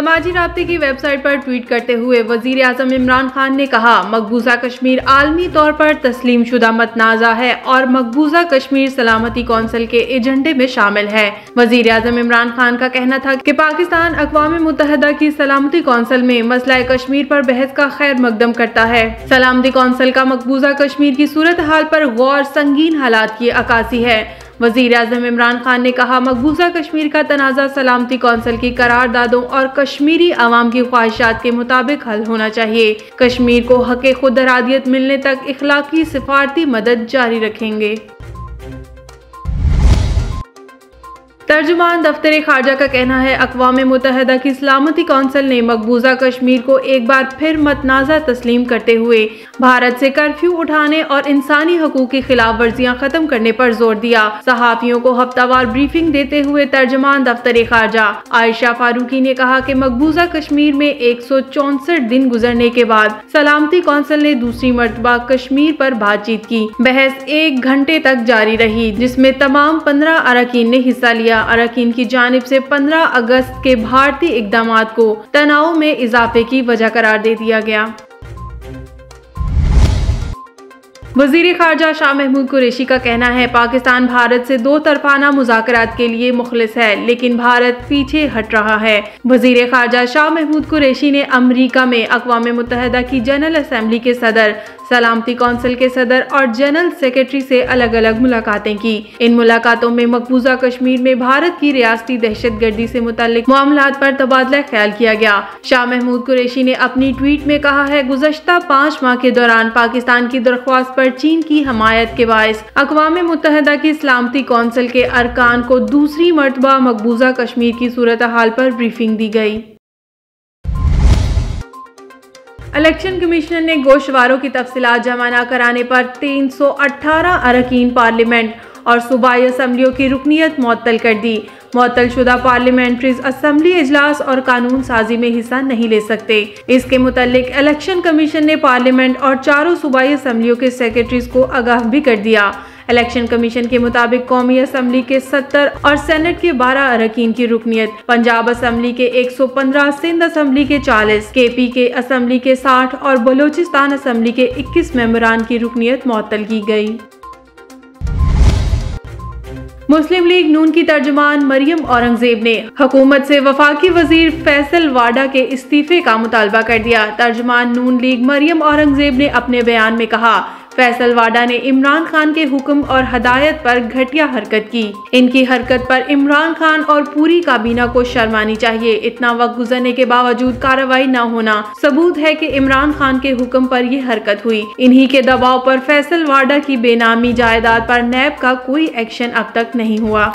سماجی رابطے کی ویب سائٹ پر ٹویٹ کرتے ہوئے وزیر اعظم عمران خان نے کہا، مقبوضہ کشمیر عالمی طور پر تسلیم شدہ متنازع ہے اور مقبوضہ کشمیر سلامتی کونسل کے ایجنڈے میں شامل ہے۔ وزیر اعظم عمران خان کا کہنا تھا کہ پاکستان اقوام متحدہ کی سلامتی کونسل میں مسئلہ کشمیر پر بحث کا خیر مقدم کرتا ہے۔ سلامتی کونسل کا مقبوضہ کشمیر کی صورتحال پر غور سنگین حالات کی عکاسی ہے۔ وزیر اعظم عمران خان نے کہا، مقبوضہ کشمیر کا تنازع سلامتی کونسل کی قراردادوں اور کشمیری عوام کی خواہشات کے مطابق حل ہونا چاہیے۔ کشمیر کو حق خود ارادیت ملنے تک اخلاقی سفارتی مدد جاری رکھیں گے۔ ترجمان دفتر خارجہ کا کہنا ہے، اقوام متحدہ کی سلامتی کونسل نے مقبوضہ کشمیر کو ایک بار پھر متنازع تسلیم کرتے ہوئے بھارت سے کرفیو اٹھانے اور انسانی حقوق کی خلاف ورزیاں ختم کرنے پر زور دیا۔ صحافیوں کو ہفتہ وار بریفنگ دیتے ہوئے ترجمان دفتر خارجہ۔ عائشہ فاروقی نے کہا کہ مقبوضہ کشمیر میں ایک سو چونسٹھ دن گزرنے کے بعد سلامتی کونسل نے دوسری مرتبہ کشمیر پر بات چیت کی۔ بحث ایک گھنٹے تک جاری رہی، جس میں تمام پندرہ اراکین نے حصہ لیا۔ اراکین کی جانب سے پندرہ اگست کے بھارتی اقدامات کو تناؤ میں اضافے کی وجہ قرار دے دیا گیا۔ وزیر خارجہ شاہ محمود قریشی کا کہنا ہے، پاکستان بھارت سے دو طرفانہ مذاکرات کے لیے مخلص ہے، لیکن بھارت پیچھے ہٹ رہا ہے۔ وزیر خارجہ شاہ محمود قریشی نے امریکہ میں اقوام متحدہ کی جنرل اسمبلی کے صدر سلامتی کونسل کے صدر اور جنرل سیکرٹری سے الگ الگ ملاقاتیں کی۔ ان ملاقاتوں میں مقبوضہ کشمیر میں بھارت کی ریاستی دہشت گردی سے متعلق معاملات پر تبادلہ خیال کیا گیا۔ شاہ محمود قریشی نے اپنی ٹویٹ میں کہا ہے، گزشتہ پانچ ماہ کے دوران پاکستان کی درخواست پر چین کی حمایت کے باعث اقوام متحدہ کی سلامتی کونسل کے ارکان کو دوسری مرتبہ مقبوضہ کشمیر کی صورتحال پر بریفنگ دی گئی۔ الیکشن کمیشنر نے گوشواروں کی تفصیلات جمع نہ کرانے پر تین سو اٹھارہ اراکین پارلیمنٹ اور صوبائی اسمبلیوں کی رکنیت معطل کر دی۔ معطل شدہ پارلیمنٹریز اسمبلی اجلاس اور قانون سازی میں حصہ نہیں لے سکتے۔ اس کے متعلق الیکشن کمیشن نے پارلیمنٹ اور چاروں صوبائی اسمبلیوں کے سیکرٹریز کو آگاہ بھی کر دیا۔ الیکشن کمیشن کے مطابق قومی اسمبلی کے ستر اور سینٹ کے بارہ اراکین کی رکنیت، پنجاب اسمبلی کے ایک سو پندرہ، سندھ اسمبلی کے چالیس، کے پی کے اسمبلی کے ساٹھ اور بلوچستان اسمبلی کے اکیس ممبران کی رکنیت معطل کی گئی۔ مسلم لیگ نون کی ترجمان مریم اورنگزیب نے حکومت سے وفاقی وزیر فیصل واڈا کے استعفے کا مطالبہ کر دیا۔ ترجمان نون لیگ مریم اورنگزیب نے اپنے بیان میں کہا فیصل واڈا نے عمران خان کے حکم اور ہدایت پر گھٹیا حرکت کی۔ ان کی حرکت پر عمران خان اور پوری کابینہ کو شرمانی چاہیے۔ اتنا وقت گزرنے کے باوجود کارروائی نہ ہونا۔ ثبوت ہے کہ عمران خان کے حکم پر یہ حرکت ہوئی۔ انہی کے دباؤ پر فیصل واڈا کی بے نامی جائیداد پر نیب کا کوئی ایکشن اب تک نہیں ہوا۔